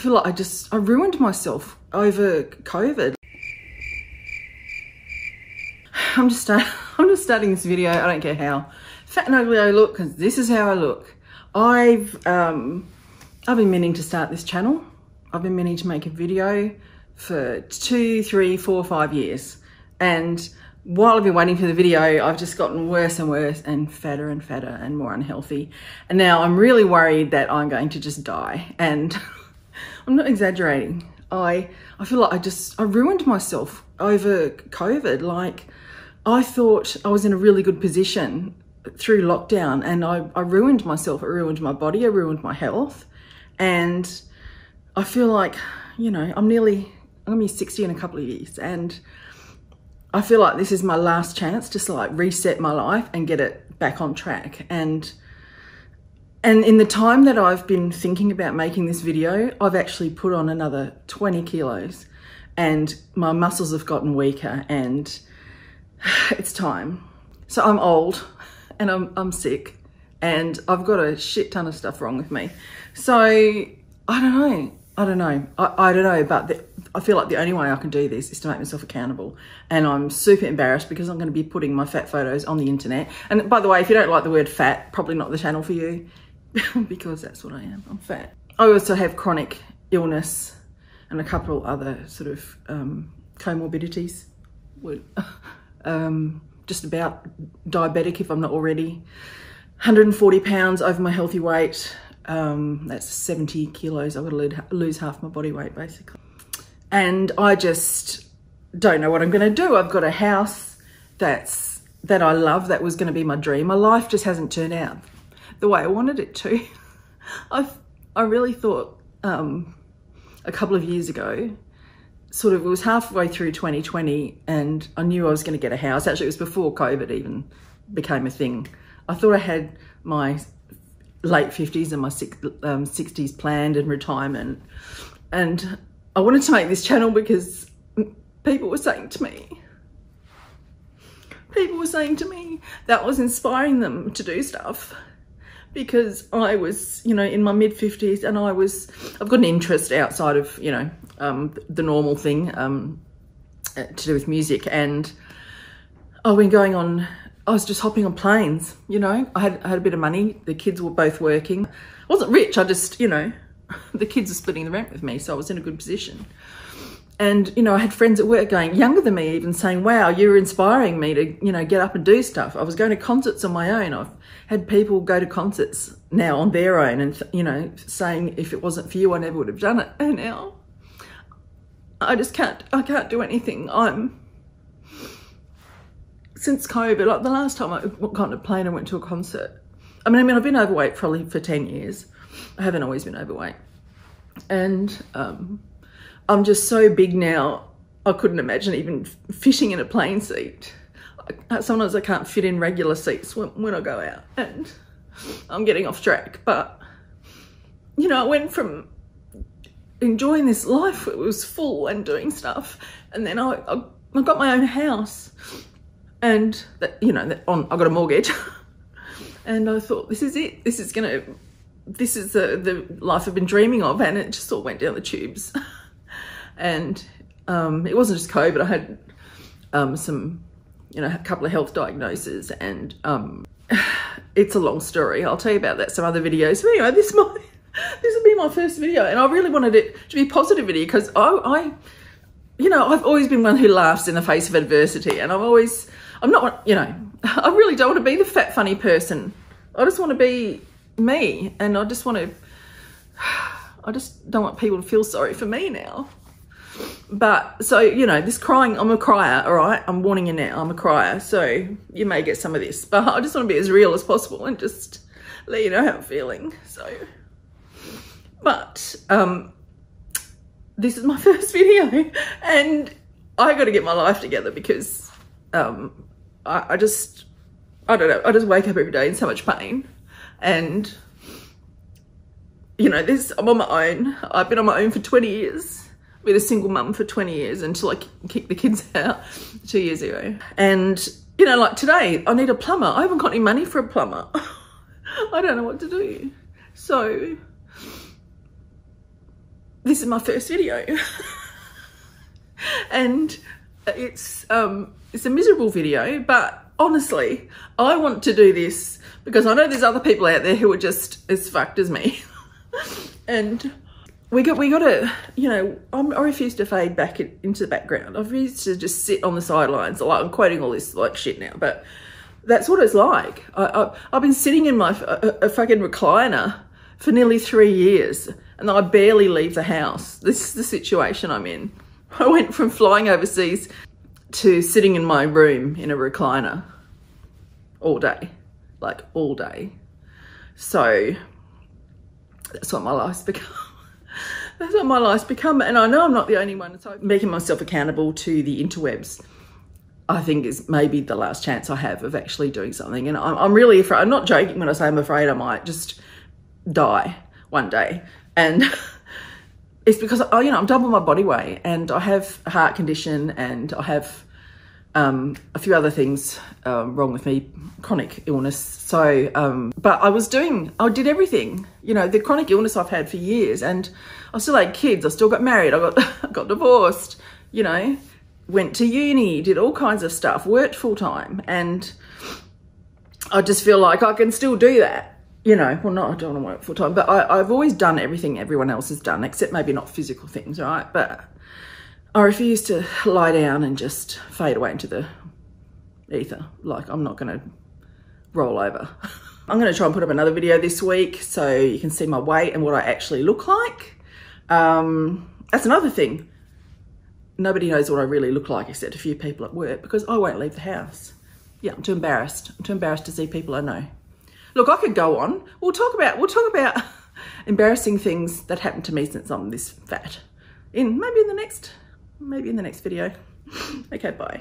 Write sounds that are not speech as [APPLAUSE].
feel like I just, I ruined myself over COVID. I'm just, [LAUGHS] I'm just starting this video. I don't care how fat and ugly I look because this is how I look. I've, um, I've been meaning to start this channel. I've been meaning to make a video for two, three, four, five years. And while I've been waiting for the video, I've just gotten worse and worse and fatter and fatter and more unhealthy. And now I'm really worried that I'm going to just die. And [LAUGHS] I'm not exaggerating. I I feel like I just I ruined myself over COVID. Like I thought I was in a really good position through lockdown and I, I ruined myself. I ruined my body. I ruined my health. And I feel like, you know, I'm nearly I'm gonna be 60 in a couple of years and I feel like this is my last chance to to like reset my life and get it back on track. And and in the time that I've been thinking about making this video, I've actually put on another 20 kilos and my muscles have gotten weaker and [SIGHS] it's time. So I'm old and I'm, I'm sick and I've got a shit ton of stuff wrong with me. So I don't know. I don't know. I, I don't know, but the, I feel like the only way I can do this is to make myself accountable. And I'm super embarrassed because I'm going to be putting my fat photos on the internet. And by the way, if you don't like the word fat, probably not the channel for you. [LAUGHS] because that's what I am, I'm fat. I also have chronic illness and a couple other sort of um, comorbidities. [LAUGHS] um, just about diabetic if I'm not already. 140 pounds over my healthy weight. Um, that's 70 kilos. I've got to lose half my body weight basically. And I just don't know what I'm going to do. I've got a house that's that I love. That was going to be my dream. My life just hasn't turned out the way I wanted it to. [LAUGHS] I I really thought um, a couple of years ago, sort of it was halfway through 2020 and I knew I was going to get a house. Actually, it was before COVID even became a thing. I thought I had my late 50s and my um, 60s planned and retirement. And I wanted to make this channel because people were saying to me, people were saying to me that was inspiring them to do stuff because I was, you know, in my mid 50s and I was, I've got an interest outside of, you know, um, the normal thing um, uh, to do with music. And I've been going on, I was just hopping on planes, you know, I had, I had a bit of money. The kids were both working. I wasn't rich. I just, you know, [LAUGHS] the kids are splitting the rent with me. So I was in a good position. And, you know, I had friends at work going, younger than me, even saying, wow, you're inspiring me to, you know, get up and do stuff. I was going to concerts on my own. I've had people go to concerts now on their own and, you know, saying if it wasn't for you, I never would have done it. And now I just can't, I can't do anything. I'm, since COVID, like the last time I got on a plane and went to a concert, I mean, I mean, I've been overweight probably for 10 years. I haven't always been overweight. And, um, I'm just so big now, I couldn't imagine even fitting in a plane seat. Sometimes I can't fit in regular seats when, when I go out and I'm getting off track. But, you know, I went from enjoying this life, it was full and doing stuff. And then I, I, I got my own house and that, you know, that on, I got a mortgage [LAUGHS] and I thought, this is it. This is going to, this is the, the life I've been dreaming of. And it just all went down the tubes. [LAUGHS] and um, it wasn't just COVID. I had um, some, you know, a couple of health diagnoses, and um, [SIGHS] it's a long story. I'll tell you about that some other videos. But anyway, this my [LAUGHS] this will be my first video, and I really wanted it to be a positive video because I, I, you know, I've always been one who laughs in the face of adversity, and I'm always, I'm not, you know, [LAUGHS] I really don't want to be the fat funny person. I just want to be me, and I just want to. [SIGHS] I just don't want people to feel sorry for me now. But so, you know, this crying, I'm a crier, all right? I'm warning you now, I'm a crier. So you may get some of this, but I just want to be as real as possible and just let you know how I'm feeling. So, but um, this is my [LAUGHS] first video and I got to get my life together because um, I, I just, I don't know, I just wake up every day in so much pain and you know, this, I'm on my own. I've been on my own for 20 years been a single mum for 20 years until I kick the kids [LAUGHS] out two years ago. And, you know, like today, I need a plumber. I haven't got any money for a plumber. [LAUGHS] I don't know what to do. So, this is my first video. [LAUGHS] and it's um it's a miserable video, but honestly, I want to do this because I know there's other people out there who are just as fucked as me. and we got we got to you know I'm, i refuse to fade back into the background. I refuse to just sit on the sidelines. Like I'm quoting all this like shit now, but that's what it's like. I, have been sitting in my a, a fucking recliner for nearly three years, and I barely leave the house. This is the situation I'm in. I went from flying overseas to sitting in my room in a recliner all day, like all day. So that's what my life's become. [LAUGHS] that's what my life's become. And I know I'm not the only one. So making myself accountable to the interwebs, I think is maybe the last chance I have of actually doing something. And I'm, I'm really afraid, I'm not joking when I say I'm afraid I might just die one day. And [LAUGHS] it's because, oh, you know, I'm double my body weight and I have a heart condition and I have um, a few other things um, wrong with me, chronic illness. So, um, but I was doing, I did everything, you know, the chronic illness I've had for years, and I still had kids. I still got married. I got, [LAUGHS] got divorced. You know, went to uni, did all kinds of stuff, worked full time, and I just feel like I can still do that. You know, well, not I don't want to work full time, but I, I've always done everything everyone else has done, except maybe not physical things, right? But I refuse to lie down and just fade away into the ether. Like I'm not gonna roll over. [LAUGHS] I'm gonna try and put up another video this week so you can see my weight and what I actually look like. Um, that's another thing. Nobody knows what I really look like except a few people at work because I won't leave the house. Yeah, I'm too embarrassed. I'm too embarrassed to see people I know. Look, I could go on. We'll talk about we'll talk about [LAUGHS] embarrassing things that happened to me since I'm this fat. In maybe in the next maybe in the next video. okay, bye.